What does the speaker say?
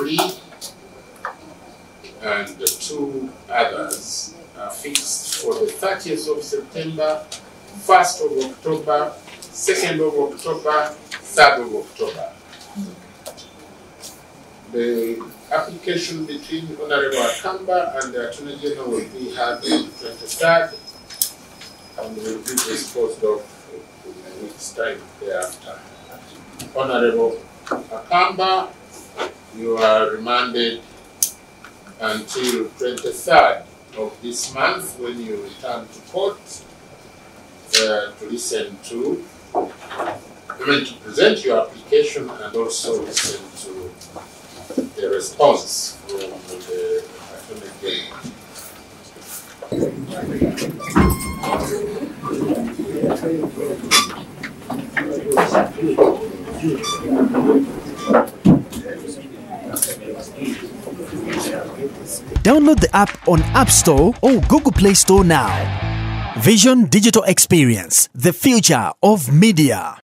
Buri and the two others are fixed for the 30th of September, 1st of October, 2nd of October, 3rd of October. The application between Honorable Akamba and the Attorney General will be held on the 23rd and will be disposed of in a week's time thereafter. Honorable Akamba, you are remanded until 23rd of this month when you return to court uh, to listen to, I mean, to present your application and also listen to the response from the Attorney General. Download the app on App Store or Google Play Store now. Vision Digital Experience, the future of media.